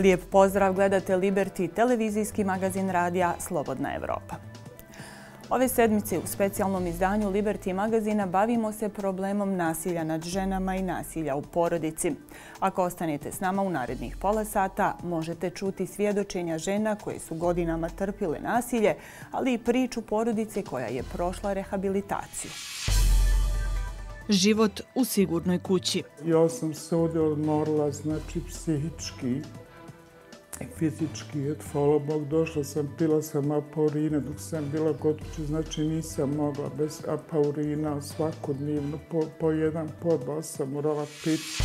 Lijep pozdrav, gledate Liberty, televizijski magazin radija Slobodna Evropa. Ove sedmice u specijalnom izdanju Liberty magazina bavimo se problemom nasilja nad ženama i nasilja u porodici. Ako ostanete s nama u narednih pola sata, možete čuti svjedočenja žena koje su godinama trpile nasilje, ali i priču porodice koja je prošla rehabilitaciju. Život u sigurnoj kući. Ja sam se ovdje odmorila, znači psihički fizički, et hvala Bog, došla sam, pila sam apaurine dok sam bila kod kuće, znači nisam mogla bez apaurina svakodnevno, po, po jedan, po dva sam morala piti.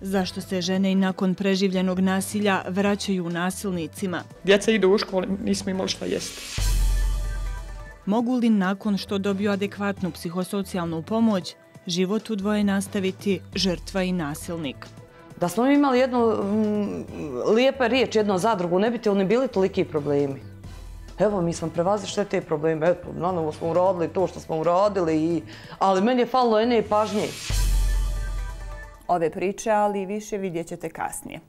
Zašto se žene i nakon preživljenog nasilja vraćaju nasilnicima? Djeca idu u školu, nismo imali šta jesti. Mogu li nakon što dobiju adekvatnu psihosocijalnu pomoć, život u dvoje nastaviti žrtva i nasilnik? Da smo imali jednu mm, lijepa riječ, jednu zadrugu, ne bi ti oni bili toliki problemi. Evo, mi smo prevazili sve te probleme. Eto, na novo smo uradili to što smo uradili, i... ali meni je falilo jedne pažnje. Ove priče, ali i više vidjet ćete kasnije.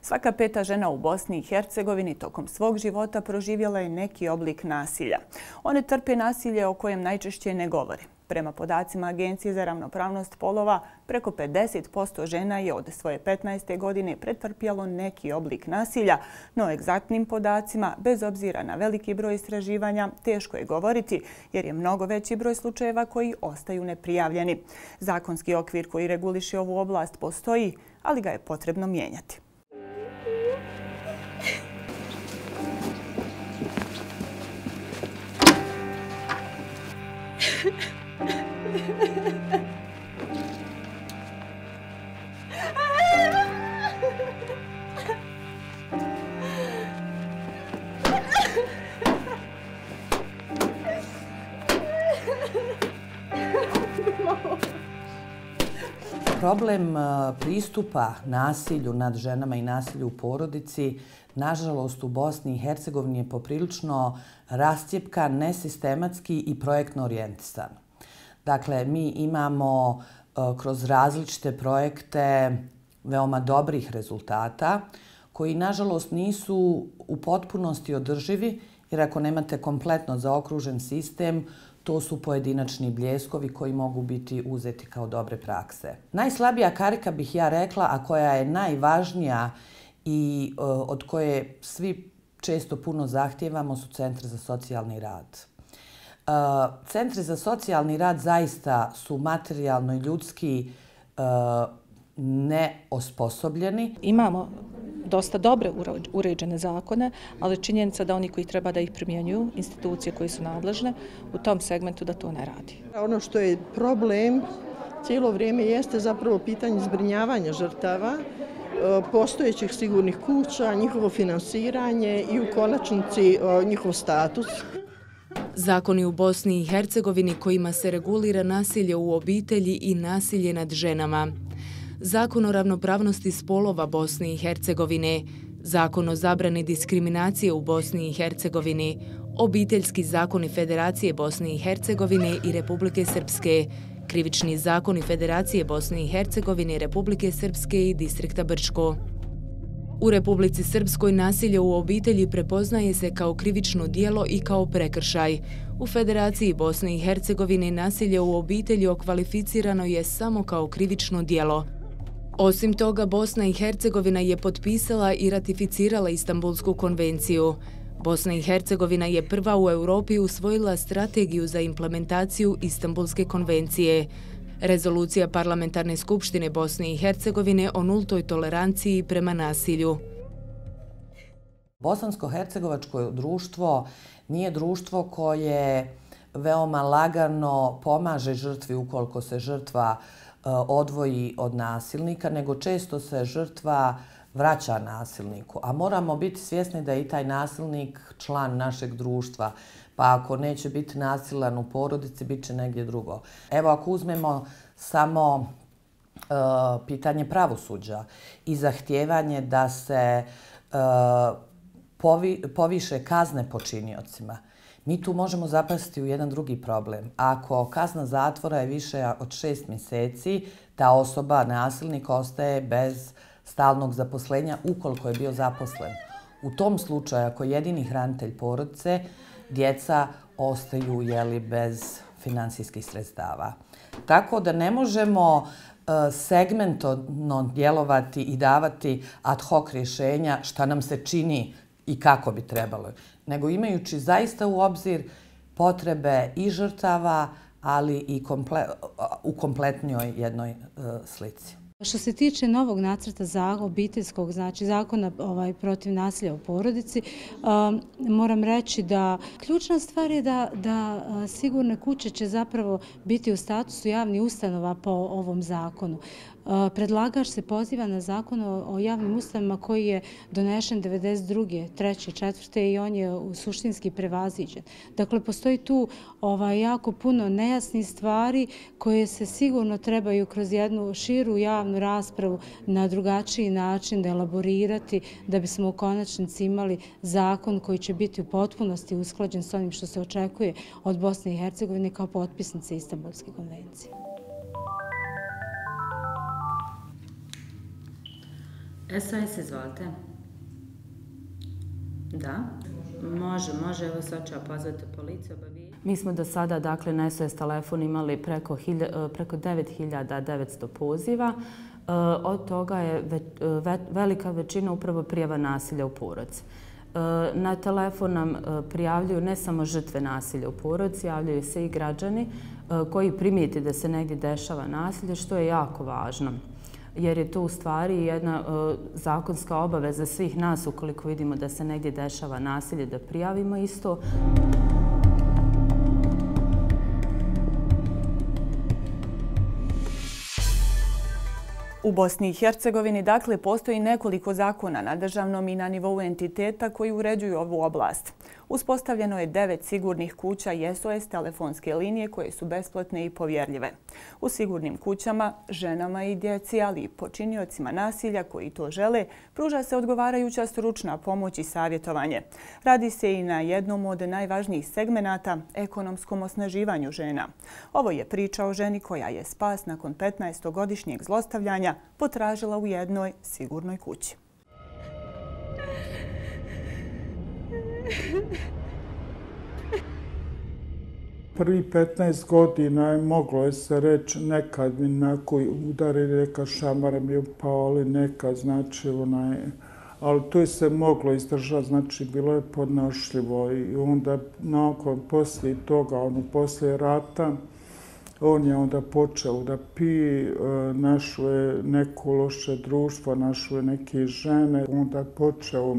Svaka peta žena u Bosni i Hercegovini tokom svog života proživjela je neki oblik nasilja. One trpe nasilje o kojem najčešće ne govore. Prema podacima Agencije za ravnopravnost polova, preko 50% žena je od svoje 15. godine pretrpjalo neki oblik nasilja, no egzaktnim podacima, bez obzira na veliki broj istraživanja, teško je govoriti jer je mnogo veći broj slučajeva koji ostaju neprijavljeni. Zakonski okvir koji reguliše ovu oblast postoji, ali ga je potrebno mijenjati. Problem e, pristupa nasilju nad ženama i nasilju u porodici, nažalost u Bosni i Hercegovini je poprilično rastjepka, nesistematski i projektno orijentisan. Dakle, mi imamo e, kroz različite projekte veoma dobrih rezultata koji, nažalost, nisu u potpunosti održivi, jer ako nemate kompletno zaokružen sistem, to su pojedinačni bljeskovi koji mogu biti uzeti kao dobre prakse. Najslabija karika bih ja rekla, a koja je najvažnija i uh, od koje svi često puno zahtijevamo, su centri za socijalni rad. Uh, centri za socijalni rad zaista su materijalno i ljudski uh, neosposobljeni. Imamo dosta dobre uređene zakone, ali činjenica da oni koji treba da ih primjenjuju, institucije koje su nadležne, u tom segmentu da to ne radi. Ono što je problem cijelo vrijeme jeste zapravo pitanje zbrinjavanja žrtava, e, postojećih sigurnih kuća, njihovo finansiranje i u konačnici e, njihov status. Zakoni u Bosni i Hercegovini kojima se regulira nasilje u obitelji i nasilje nad ženama. Zakon o ravnopravnosti spolova Bosne i Hercegovine, Zakon o zabrani diskriminacije u Bosni i Hercegovini, Obiteljski zakoni Federacije Bosne i Hercegovine i Republike Srpske, Krivični zakoni Federacije Bosne i Hercegovine, Republike Srpske i Distrikta Brčko. U Republici Srpskoj nasilje u obitelji prepoznaje se kao krivično dijelo i kao prekršaj. U Federaciji Bosne i Hercegovine nasilje u obitelji okvalificirano je samo kao krivično dijelo. Osim toga, Bosna i Hercegovina je potpisala i ratificirala Istanbulsku konvenciju. Bosna i Hercegovina je prva u Europi usvojila strategiju za implementaciju Istanbulske konvencije. Rezolucija Parlamentarne skupštine Bosne i Hercegovine o nultoj toleranciji prema nasilju. Bosansko-hercegovačko društvo nije društvo koje veoma lagano pomaže žrtvi ukoliko se žrtva E, odvoji od nasilnika, nego često se žrtva vraća nasilniku. A moramo biti svjesni da je i taj nasilnik član našeg društva. Pa ako neće biti nasilan u porodici, bit će negdje drugo. Evo ako uzmemo samo e, pitanje pravosuđa i zahtijevanje da se e, povi, poviše kazne počiniocima, mi tu možemo zapasti u jedan drugi problem. Ako kazna zatvora je više od šest mjeseci, ta osoba, nasilnik, ostaje bez stalnog zaposlenja ukoliko je bio zaposlen. U tom slučaju, ako je jedini hranitelj porodice, djeca ostaju jeli, bez finansijskih sredstava. Tako da ne možemo e, segmentno djelovati i davati ad hoc rješenja šta nam se čini i kako bi trebalo. Nego imajući zaista u obzir potrebe i žrtava, ali i komple, u kompletnjoj jednoj uh, slici. Što se tiče novog nacrta za obiteljskog, znači zakona ovaj, protiv nasilja u porodici, um, moram reći da ključna stvar je da, da e, sigurne kuće će zapravo biti u statusu javnih ustanova po ovom zakonu. Eh, predlagač se poziva na zakon o javnim ustavima koji je donešen 92. 3. 4. i on je suštinski prevaziđen. Dakle, postoji tu ovaj, jako puno nejasnih stvari koje se sigurno trebaju kroz jednu širu javnu raspravu na drugačiji način da elaborirati da bismo u konačnici imali zakon koji će biti u potpunosti usklađen s onim što se očekuje od Bosne i Hercegovine kao potpisnice Istanbulske konvencije. SOS, izvolite. Da, može, može, evo sad ću pozvati policiju. Mi smo do sada, dakle, na SOS telefon imali preko, hilja, e, preko 9900 poziva. E, od toga je ve, e, ve, velika većina upravo prijava nasilja u porodci. E, na telefon nam e, prijavljuju ne samo žrtve nasilja u porodci, javljaju se i građani koji primijeti da se negdje dešava nasilje, što je jako važno jer je to u stvari jedna uh, zakonska obaveza svih nas ukoliko vidimo da se negdje dešava nasilje da prijavimo isto. U Bosni i Hercegovini, dakle, postoji nekoliko zakona na državnom i na nivou entiteta koji uređuju ovu oblast. Uspostavljeno je devet sigurnih kuća i SOS telefonske linije koje su besplatne i povjerljive. U sigurnim kućama, ženama i djeci, ali i počiniocima nasilja koji to žele, pruža se odgovarajuća stručna pomoć i savjetovanje. Radi se i na jednom od najvažnijih segmenata ekonomskom osnaživanju žena. Ovo je priča o ženi koja je spas nakon 15-godišnjeg zlostavljanja potražila u jednoj sigurnoj kući. Prvi 15 godina je moglo je se reći nekad mi nako udari, neka šamara mi upali, neka znači onaj, ali to je se moglo izdržati, znači bilo je podnošljivo i onda nakon poslije toga, ono poslije rata, on je onda počeo da pije, e, našo je neko loše društvo, našo je neke žene, onda počeo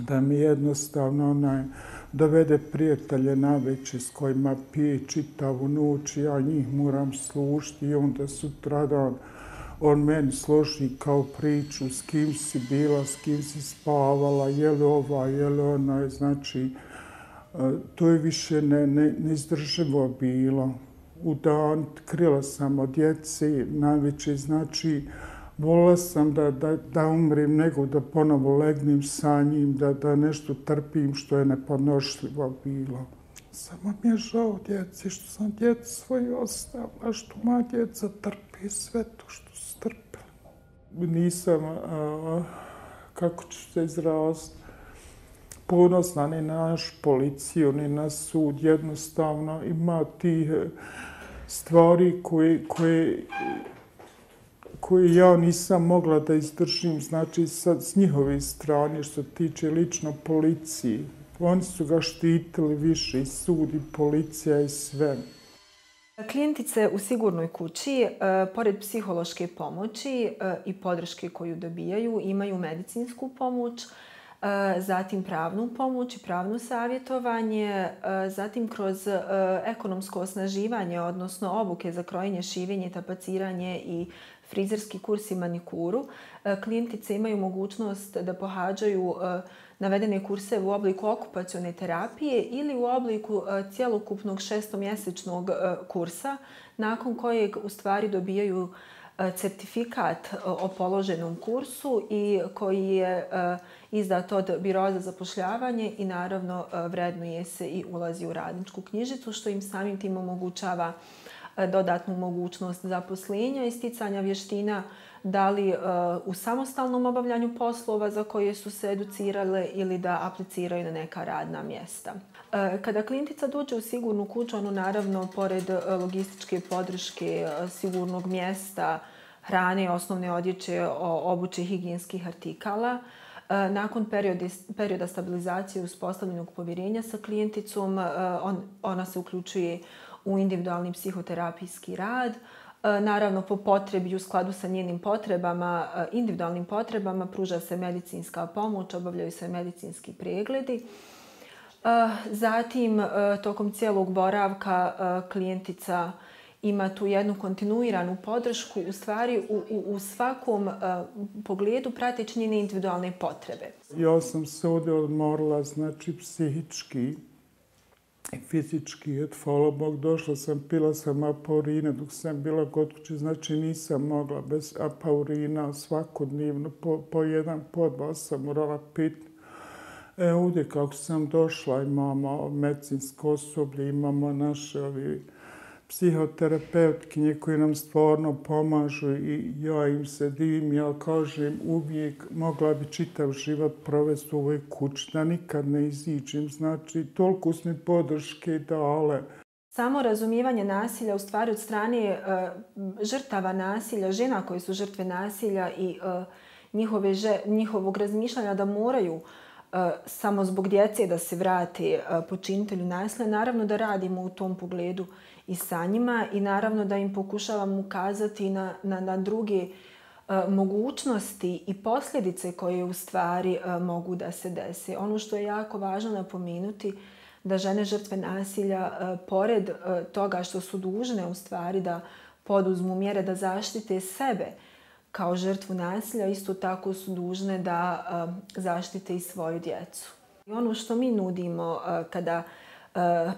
da mi jednostavno onaj, dovede prijatelje na veće s kojima pije čitavu noć i ja njih moram slušati i onda sutradan ono, on, meni složi kao priču s kim si bila, s kim si spavala, je li ova, je li ona, znači e, to je više ne, ne, neizdrživo bilo. U dan krila sam od djeci, najveće znači Volila sam da, da, da umrem nego da ponovo legnem sa njim, da, da nešto trpim što je nepodnošljivo bilo. Samo mi je žao djeci što sam djeci svoju ostavila, što moja djeca trpi sve to što su trpili. Nisam, a, kako ću se izraziti, ponosna ni na naš policiju, ni na sud. Jednostavno ima tih stvari koje, koje koje ja nisam mogla da izdržim, znači sa, s njihove strane što tiče lično policiji. Oni su ga štitili više i sud i policija i sve. Klijentice u sigurnoj kući, e, pored psihološke pomoći e, i podrške koju dobijaju, imaju medicinsku pomoć, e, zatim pravnu pomoć i pravno savjetovanje, e, zatim kroz e, ekonomsko osnaživanje, odnosno obuke za krojenje, šivenje, tapaciranje i frizerski kurs i manikuru. E, klijentice imaju mogućnost da pohađaju e, navedene kurse u obliku okupacione terapije ili u obliku e, cijelokupnog šestomjesečnog e, kursa, nakon kojeg u stvari dobijaju certifikat o položenom kursu i koji je izdat od Biroa za zapošljavanje i naravno vrednuje se i ulazi u radničku knjižicu, što im samim tim omogućava dodatnu mogućnost zaposlenja i sticanja vještina, da li e, u samostalnom obavljanju poslova za koje su se educirale ili da apliciraju na neka radna mjesta. E, kada klijentica dođe u sigurnu kuću, ono naravno, pored e, logističke podrške, sigurnog mjesta, hrane, osnovne odjeće, obuće higijenskih artikala, nakon perioda stabilizacije i uspostavljenog povjerenja sa klijenticom, ona se uključuje u u individualni psihoterapijski rad. E, naravno, po potrebi u skladu sa njenim potrebama, e, individualnim potrebama, pruža se medicinska pomoć, obavljaju se medicinski pregledi. E, zatim, tokom cijelog boravka klijentica ima tu jednu kontinuiranu podršku u stvari u, u, u svakom uh, pogledu prateći njene individualne potrebe. Ja sam se ovdje odmorila, znači psihički fizički. Et, hvala Bog, došla sam, pila sam apaurine dok sam bila kod kuće, znači nisam mogla bez apaurina svakodnevno, po, po jedan, po dva sam morala piti. E, ovdje kako sam došla, imamo medicinsko osoblje, imamo naše ovi, psihoterapeutkinje koje nam stvarno pomažu i ja im se divim, ja kažem uvijek mogla bi čitav život provesti u ovoj kući, da nikad ne iziđem. Znači, toliko su mi podrške dale. Samo razumijevanje nasilja u stvari od strane uh, žrtava nasilja, žena koje su žrtve nasilja i uh, njihove, njihovog razmišljanja da moraju e, samo zbog djece da se vrati počinitelju nasilja, naravno da radimo u tom pogledu i sa njima i naravno da im pokušavam ukazati na, na, na druge e, mogućnosti i posljedice koje u stvari e, mogu da se dese. Ono što je jako važno napomenuti da žene žrtve nasilja, e, pored toga što su dužne u stvari da poduzmu mjere da zaštite sebe kao žrtvu nasilja, isto tako su dužne da zaštite i svoju djecu. I ono što mi nudimo kada uh, Eh,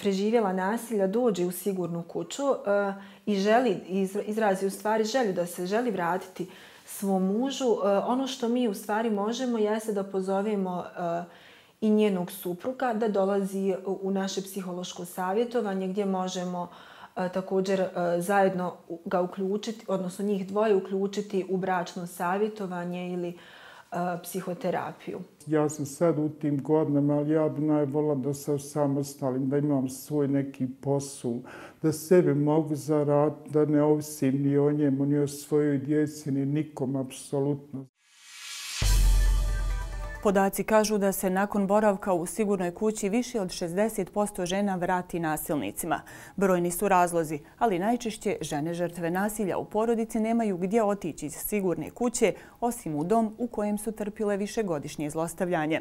preživjela nasilja dođe u sigurnu kuću eh, i želi izrazi u stvari želju da se želi vratiti svom mužu, eh, ono što mi u stvari možemo jeste da pozovemo i njenog supruga da dolazi u naše psihološko savjetovanje gdje možemo također zajedno ga uključiti, odnosno njih dvoje uključiti u bračno savjetovanje ili uh, psihoterapiju. Ja sam sad u tim godinama, ali ja bi najvola da se samostalim, da imam svoj neki posao, da sebe mogu zaraditi, da ne ovisim ni o njemu, ni o svojoj djeci, ni nikom, apsolutno. Podaci kažu da se nakon boravka u sigurnoj kući više od 60% žena vrati nasilnicima. Brojni su razlozi, ali najčešće žene žrtve nasilja u porodici nemaju gdje otići iz sigurne kuće, osim u dom u kojem su trpile višegodišnje zlostavljanje.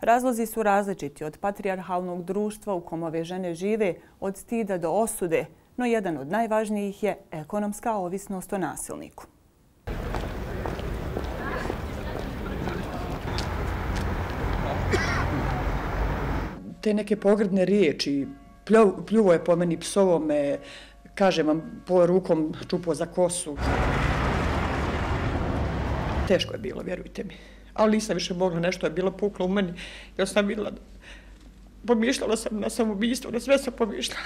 Razlozi su različiti od patrijarhalnog društva u kom ove žene žive, od stida do osude, no jedan od najvažnijih je ekonomska ovisnost o nasilniku. Te neke pogrdne riječi, pljuvo je po meni, psovome, kaže vam, po rukom čupo za kosu. Teško je bilo, vjerujte mi. Ali nisam više mogla, nešto je bilo puklo u meni. Ja sam vidjela, pomišljala sam na samobijstvo, na sve sam pomišljala.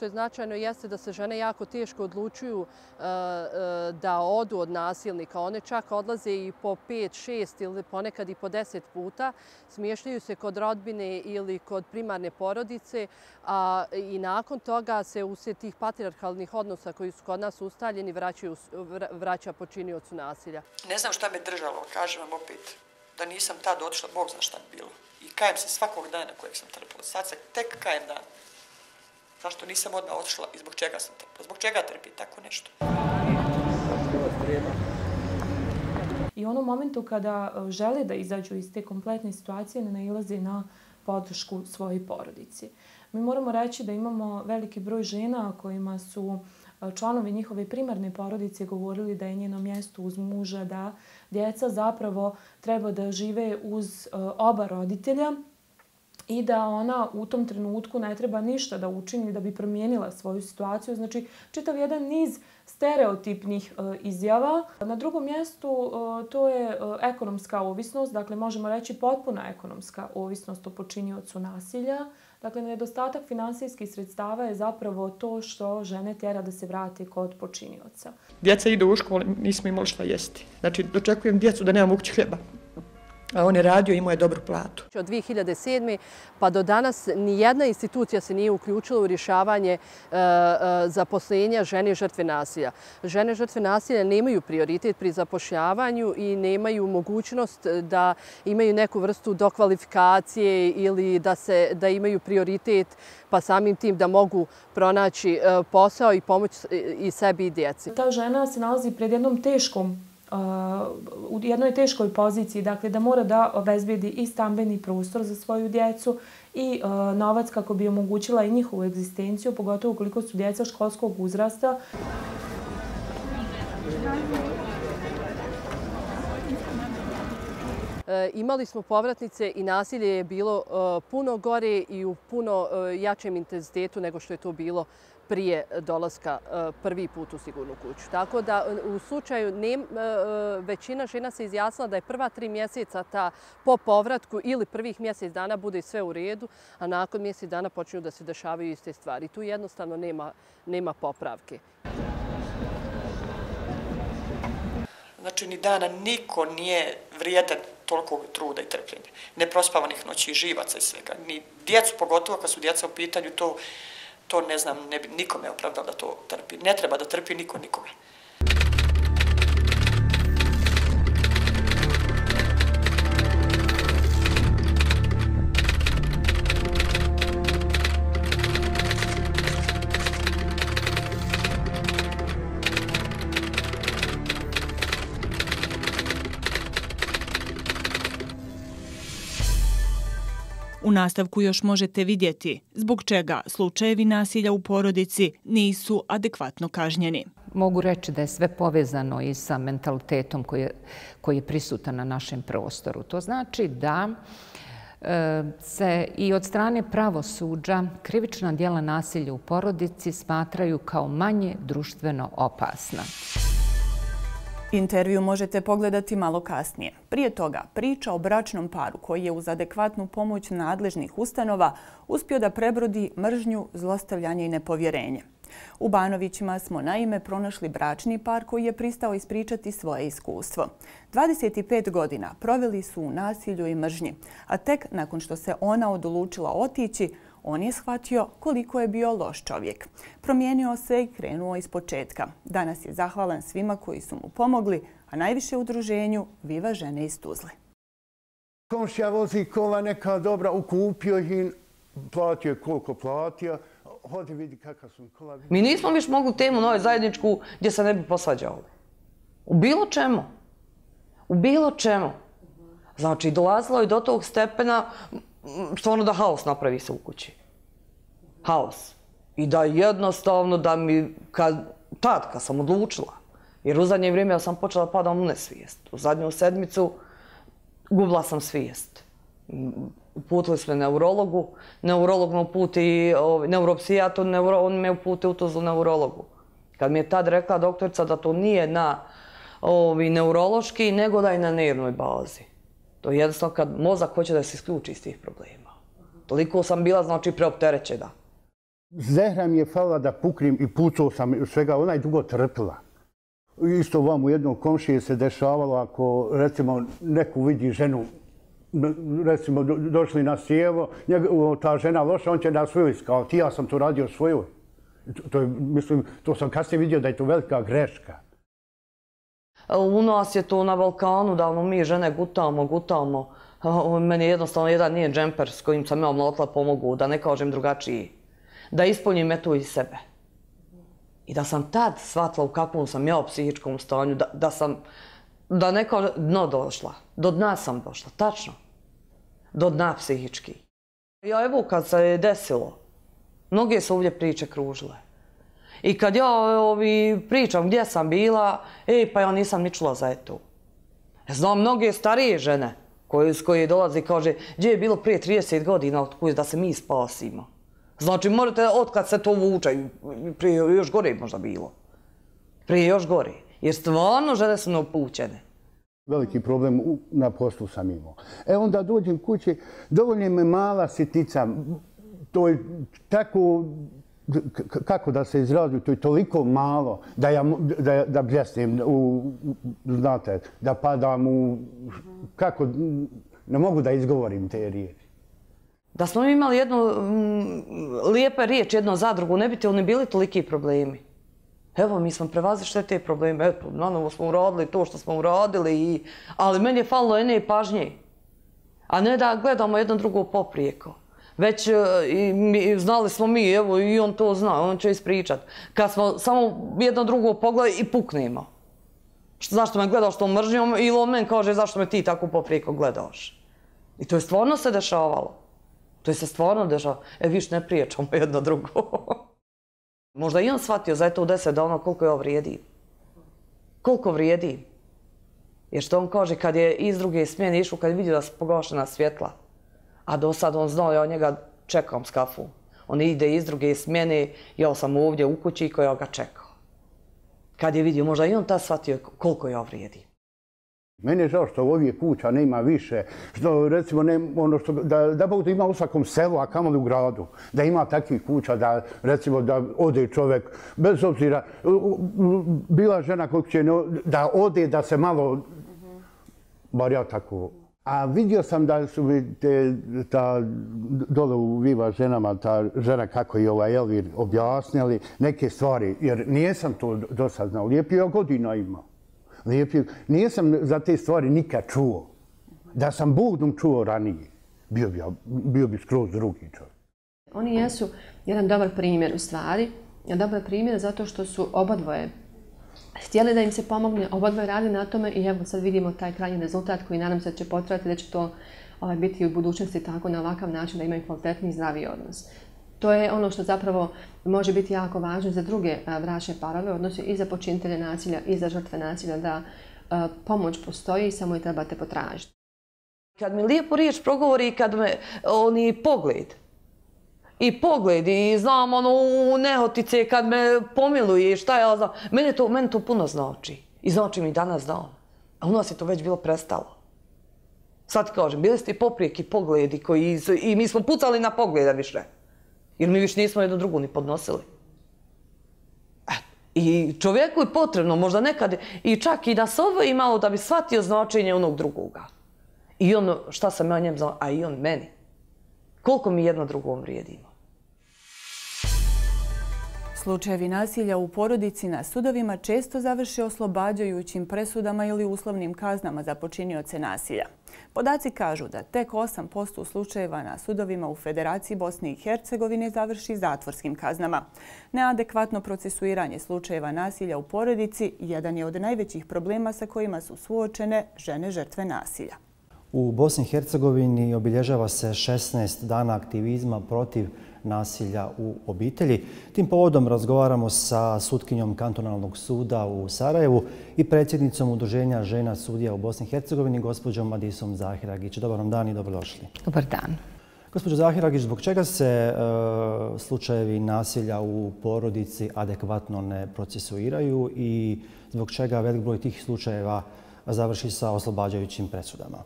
Što je značajno jeste da se žene jako teško odlučuju e, e, da odu od nasilnika. One čak odlaze i po 5, 6 ili ponekad i po 10 puta. Smiješljaju se kod rodbine ili kod primarne porodice a i nakon toga se uslijed tih patriarkalnih odnosa koji su kod nas ustaljeni vraćaju, vraća počiniocu nasilja. Ne znam šta me držalo, kažem vam opet, da nisam tad otišla, Bog zna šta bi bilo. I kajem se svakog dana kojeg sam trpila. Sad se tek kajem dan. Zašto nisam odmah otišla i zbog čega sam trpila? Zbog čega trpi tako nešto? I ono onom momentu kada e, žele da izađu iz te kompletne situacije, ne nailaze na podršku svojoj porodici. Mi moramo reći da imamo veliki broj žena kojima su e, članovi njihove primarne porodice govorili da je njeno mjesto uz muža, da djeca zapravo treba da žive uz e, oba roditelja, i da ona u tom trenutku ne treba ništa da učini da bi promijenila svoju situaciju. Znači, čitav jedan niz stereotipnih e, izjava. Na drugom mjestu e, to je e, ekonomska ovisnost, dakle možemo reći potpuna ekonomska ovisnost o počiniocu nasilja. Dakle, nedostatak finansijskih sredstava je zapravo to što žene tjera da se vrati kod počinioca. Djeca idu u školu, nismo imali šta jesti. Znači, dočekujem djecu da nemam ukući hljeba on je radio i imao je dobru platu. Od 2007. pa do danas nijedna institucija se nije uključila u rješavanje e, e, zaposlenja žene žrtve nasilja. Žene žrtve nasilja nemaju prioritet pri zapošljavanju i nemaju mogućnost da imaju neku vrstu dokvalifikacije ili da, se, da imaju prioritet pa samim tim da mogu pronaći e, posao i pomoć i sebi i djeci. Ta žena se nalazi pred jednom teškom u jednoj teškoj poziciji, dakle da mora da obezbedi i stambeni prostor za svoju djecu i e, novac kako bi omogućila i njihovu egzistenciju, pogotovo ukoliko su djeca školskog uzrasta. E, imali smo povratnice i nasilje je bilo e, puno gore i u puno jačem intenzitetu nego što je to bilo prije dolaska e, prvi put u sigurnu kuću. Tako da e, u slučaju e, većina žena se izjasnila da je prva tri mjeseca ta po povratku ili prvih mjesec dana bude sve u redu, a nakon mjesec dana počinju da se dešavaju iste stvari. Tu jednostavno nema popravke. Znači, ni dana niko nije vrijedan toliko truda i trpljenja. Neprospavanih noći, živaca i svega. Ni djecu, pogotovo kad su djeca u pitanju, to to ne znam, ne bi nikome opravdao da to trpi. Ne treba da trpi niko nikoga. U nastavku još možete vidjeti zbog čega slučajevi nasilja u porodici nisu adekvatno kažnjeni. Mogu reći da je sve povezano i sa mentalitetom koji je, koji je prisutan na našem prostoru. To znači da e, se i od strane pravosuđa krivična dijela nasilja u porodici smatraju kao manje društveno opasna. Intervju možete pogledati malo kasnije. Prije toga, priča o bračnom paru koji je uz adekvatnu pomoć nadležnih ustanova uspio da prebrodi mržnju, zlostavljanje i nepovjerenje. U Banovićima smo naime pronašli bračni par koji je pristao ispričati svoje iskustvo. 25 godina proveli su u nasilju i mržnji, a tek nakon što se ona odlučila otići, on je shvatio koliko je bio loš čovjek. Promijenio se i krenuo iz početka. Danas je zahvalan svima koji su mu pomogli, a najviše udruženju Viva žene iz Tuzle. Komšija vozi kola neka dobra, ukupio ih i platio koliko platio. Hodi vidi kakav su kola. Mi nismo više mogli temu nove zajedničku gdje se ne bi posvađali. U bilo čemu. U bilo čemu. Znači, dolazilo je do tog stepena, stvarno da haos napravi se u kući. Haos. I da jednostavno da mi, kad, tad kad sam odlučila, jer u zadnje vrijeme ja sam počela padam u nesvijest. U zadnju sedmicu gubila sam svijest. Uputili smo neurologu, neurolog me uputi, ovaj, neuropsijator, neuro, on me uputi u tozu neurologu. Kad mi je tad rekla doktorica da to nije na ovi, neurološki, nego da je na nervnoj bazi. To je jednostavno kad mozak hoće da se isključi iz tih problema. Toliko sam bila, znači, preopterećena. Zehra mi je falila da pukrim i pucao sam svega, ona je dugo trpila. Isto vam u jednom komšiji se dešavalo ako, recimo, neku vidi ženu, recimo, došli na sjevo, ta žena loša, on će da svoju iskao. Ti ja sam to radio svoju. To, je, mislim, to sam kasnije vidio da je to velika greška. U nas je to na Balkanu, da ono mi žene gutamo, gutamo. Meni jednostavno jedan nije džemper s kojim sam ja mlotla pomogu, da ne kažem drugačiji. Da ispunim me to iz sebe. I da sam tad shvatila u kakvom sam ja u psihičkom stanju, da, da sam, da neko dno došla. Do dna sam došla, tačno. Do dna psihički. Ja evo kad se je desilo, mnoge su ovdje priče kružile. I kad ja ovi, pričam gdje sam bila, ej, pa ja nisam ni čula za etu. Znam mnoge starije žene koje, s koje dolazi i kaže gdje je bilo prije 30 godina da se mi spasimo. Znači, morate otkad se to vuče, prije još gore možda bilo. Prije još gore. Jer stvarno žene su neupućene. Veliki problem na poslu sam imao. E onda dođem kući, dovoljno je mala sitnica. To je tako, kako da se izrazim, to je toliko malo da ja da, da bljesnem, u, znate, da padam u, kako, ne mogu da izgovorim te riječi. Da smo imali jednu mm, m, lijepa riječ, jednu zadrugu, ne bi te oni bili toliki problemi. Evo, mi smo prevazili sve te probleme. Eto, na novo smo uradili to što smo uradili. I... Ali meni je falilo ene pažnje. A ne da gledamo jedno drugo poprijeko. Već e, i, mi, znali smo mi, evo, i on to zna, on će ispričat. Kad smo samo jedno drugo pogledali i puknemo. Što, zašto me gledaš što mržnjom ili on meni kaže zašto me ti tako poprijeko gledaš. I to je stvarno se dešavalo. To je se stvarno dešavalo. E, viš, ne priječamo jedno drugo. Možda i on shvatio za eto u deset dana koliko je ovo. Koliko vrijedi. Jer što on kaže kad je iz druge smjene išao, kad je vidio da se pogašena svjetla. A do sad on znao, ja njega čekam s kafu. On ide iz druge smjene, ja sam ovdje u kući i koja ga čekao. Kad je vidio, možda i on ta shvatio koliko je ovo vrijedi. Mene je žao što ovih kuća nema više, što recimo ne, ono što, da, da Bog da ima u svakom selu, a kamoli u gradu, da ima takvih kuća da recimo da ode čovjek, bez obzira, bila žena koja će da ode, da se malo, bar ja tako. A vidio sam da su mi te, ta dole u Viva ženama, ta žena kako je ovaj Elvir objasnili neke stvari, jer nijesam to do sad znao, lijepio godina imao lijepi. Nijesam za te stvari nikad čuo. Da sam budom čuo ranije, bio bi, bio bi skroz drugi čovjek. Oni jesu jedan dobar primjer u stvari. Dobar primjer zato što su obadvoje htjeli da im se pomogne, obadvoje radi na tome i evo sad vidimo taj krajnji rezultat koji nadam se da će potrati da će to ovaj, biti u budućnosti tako na ovakav način da imaju kvalitetni i zdravi odnos. To je ono što zapravo može biti jako važno za druge bračne parove, odnosno i za počinitelje nasilja i za žrtve nasilja, da pomoć postoji i samo je trebate potražiti. Kad mi lijepo riječ progovori i kad me oni pogled, i pogled i znam ono u nehotice kad me pomiluje šta ja znam, Mene to, mene to puno znači. I znači mi danas dan. A u nas je to već bilo prestalo. Sad kažem, bili ste i poprijeki pogledi koji, i mi smo pucali na pogleda više. Jer mi više nismo jedno drugu ni podnosili. E, I čovjeku je potrebno možda nekad i čak i da se odvoji malo da bi shvatio značenje onog drugoga. I ono šta sam ja njem znao, a i on meni. Koliko mi jedno drugom vrijedimo. Slučajevi nasilja u porodici na sudovima često završe oslobađajućim presudama ili uslovnim kaznama za počinioce nasilja. Podaci kažu da tek 8% slučajeva na sudovima u Federaciji Bosne i Hercegovine završi zatvorskim kaznama. Neadekvatno procesuiranje slučajeva nasilja u porodici jedan je od najvećih problema sa kojima su suočene žene žrtve nasilja. U Bosni i Hercegovini obilježava se 16 dana aktivizma protiv nasilja u obitelji. Tim povodom razgovaramo sa sutkinjom kantonalnog suda u Sarajevu i predsjednicom Udruženja žena sudija u Bosni i Hercegovini, gospođom Madisom Zahiragić. Dobar vam dan i dobrodošli. Dobar dan. Gospođo Zahiragić, zbog čega se e, slučajevi nasilja u porodici adekvatno ne procesuiraju i zbog čega velik broj tih slučajeva završi sa oslobađajućim presudama?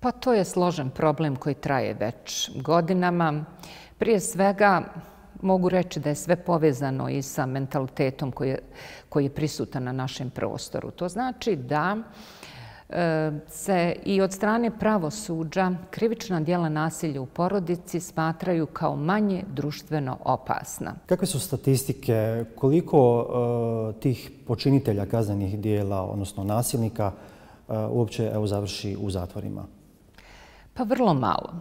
Pa to je složen problem koji traje već godinama. Prije svega mogu reći da je sve povezano i sa mentalitetom koji je, koji je prisutan na našem prostoru. To znači da e, se i od strane pravosuđa krivična dijela nasilja u porodici smatraju kao manje društveno opasna. Kakve su statistike? Koliko e, tih počinitelja kaznenih dijela, odnosno nasilnika, e, uopće evo, završi u zatvorima? Pa vrlo malo.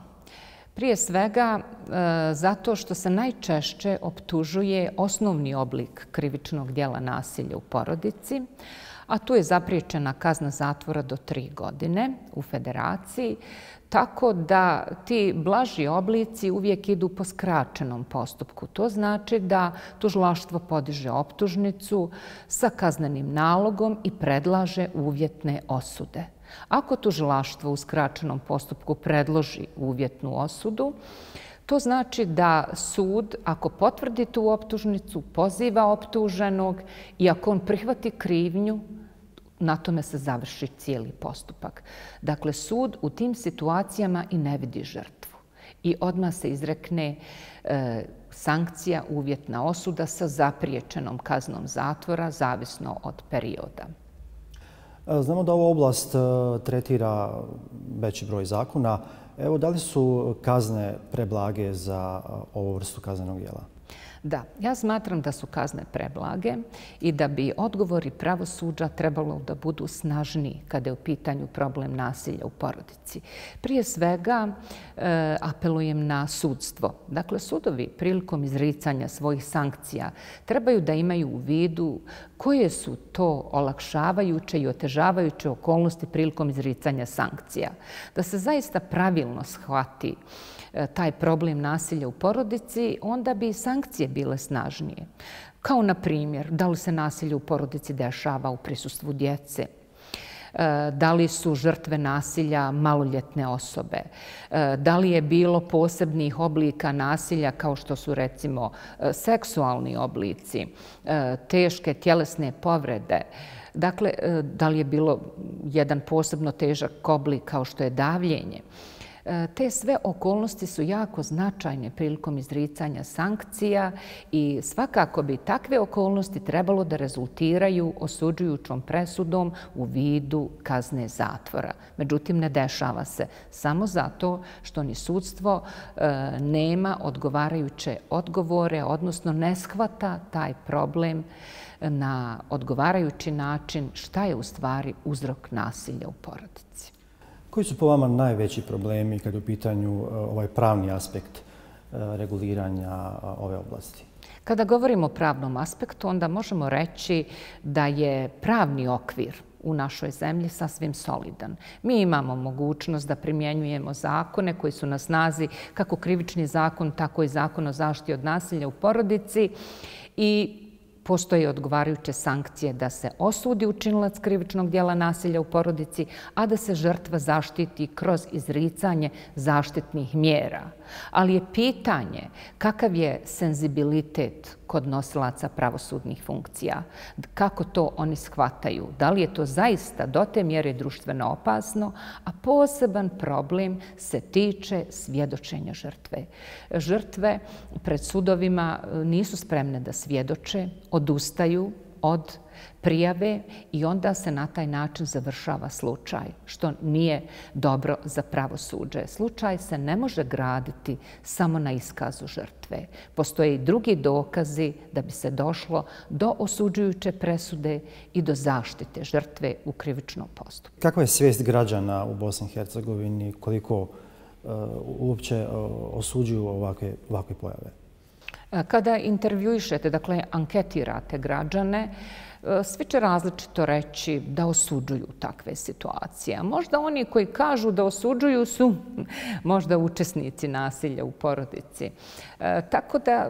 Prije svega e, zato što se najčešće optužuje osnovni oblik krivičnog dijela nasilja u porodici, a tu je zapriječena kazna zatvora do tri godine u federaciji, tako da ti blaži oblici uvijek idu po skračenom postupku. To znači da tužilaštvo podiže optužnicu sa kaznenim nalogom i predlaže uvjetne osude. Ako tužilaštvo u skračenom postupku predloži uvjetnu osudu, to znači da sud, ako potvrdi tu optužnicu, poziva optuženog i ako on prihvati krivnju, na tome se završi cijeli postupak. Dakle, sud u tim situacijama i ne vidi žrtvu. I odmah se izrekne e, sankcija, uvjetna osuda sa zapriječenom kaznom zatvora, zavisno od perioda. Znamo da ova oblast e, tretira veći broj zakona. Evo, da li su kazne preblage za e, ovu vrstu kaznenog djela? Da, ja smatram da su kazne preblage i da bi odgovori pravosuđa trebalo da budu snažniji kada je u pitanju problem nasilja u porodici. Prije svega e, apelujem na sudstvo. Dakle, sudovi prilikom izricanja svojih sankcija trebaju da imaju u vidu koje su to olakšavajuće i otežavajuće okolnosti prilikom izricanja sankcija. Da se zaista pravilno shvati E, taj problem nasilja u porodici, onda bi sankcije bile snažnije. Kao na primjer, da li se nasilje u porodici dešava u prisustvu djece, e, da li su žrtve nasilja maloljetne osobe, e, da li je bilo posebnih oblika nasilja kao što su recimo seksualni oblici, teške tjelesne povrede, dakle, da li je bilo jedan posebno težak oblik kao što je davljenje. E, te sve okolnosti su jako značajne prilikom izricanja sankcija i svakako bi takve okolnosti trebalo da rezultiraju osuđujućom presudom u vidu kazne zatvora. Međutim, ne dešava se samo zato što ni sudstvo e, nema odgovarajuće odgovore, odnosno ne shvata taj problem na odgovarajući način šta je u stvari uzrok nasilja u porodici. Koji su po vama najveći problemi kad je u pitanju e, ovaj pravni aspekt e, reguliranja ove oblasti? Kada govorimo o pravnom aspektu, onda možemo reći da je pravni okvir u našoj zemlji sasvim solidan. Mi imamo mogućnost da primjenjujemo zakone koji su na snazi kako krivični zakon, tako i zakon o zaštiti od nasilja u porodici i postoje odgovarajuće sankcije da se osudi učinilac krivičnog dijela nasilja u porodici, a da se žrtva zaštiti kroz izricanje zaštitnih mjera. Ali je pitanje kakav je senzibilitet kod nosilaca pravosudnih funkcija, kako to oni shvataju, da li je to zaista do te mjere društveno opasno, a poseban problem se tiče svjedočenja žrtve. Žrtve pred sudovima e, nisu spremne da svjedoče, odustaju od prijave i onda se na taj način završava slučaj, što nije dobro za pravosuđe. Slučaj se ne može graditi samo na iskazu žrtve. Postoje i drugi dokazi da bi se došlo do osuđujuće presude i do zaštite žrtve u krivičnom postupku. Kakva je svijest građana u Bosni i Hercegovini koliko uh, uopće uh, osuđuju ovakve, ovakve pojave? Kada intervjuišete, dakle anketirate građane, svi će različito reći da osuđuju takve situacije. Možda oni koji kažu da osuđuju su možda učesnici nasilja u porodici. E, tako da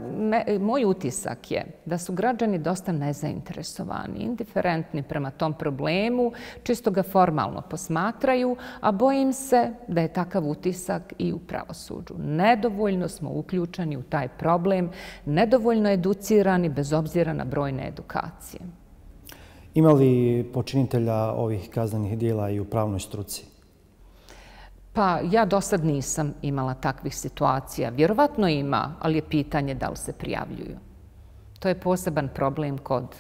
moj utisak je da su građani dosta nezainteresovani, indiferentni prema tom problemu, čisto ga formalno posmatraju, a bojim se da je takav utisak i u pravosuđu. Nedovoljno smo uključeni u taj problem, nedovoljno educirani bez obzira na brojne edukacije. Ima li počinitelja ovih kaznenih dijela i u pravnoj struci? Pa ja do sad nisam imala takvih situacija. Vjerovatno ima, ali je pitanje da li se prijavljuju. To je poseban problem kod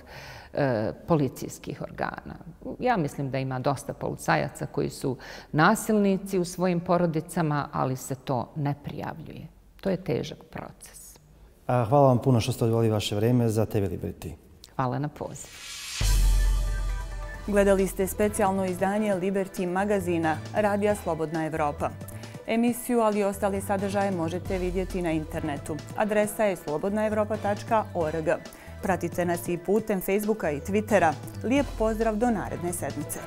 e, policijskih organa. Ja mislim da ima dosta policajaca koji su nasilnici u svojim porodicama, ali se to ne prijavljuje. To je težak proces. Hvala vam puno što ste odvoli vaše vreme za TV Liberty. Hvala na poziv. Gledali ste specijalno izdanje Liberty magazina Radija Slobodna Evropa. Emisiju, ali i ostali sadržaje možete vidjeti na internetu. Adresa je slobodnaevropa.org. Pratite nas i putem Facebooka i Twittera. Lijep pozdrav do naredne sedmice.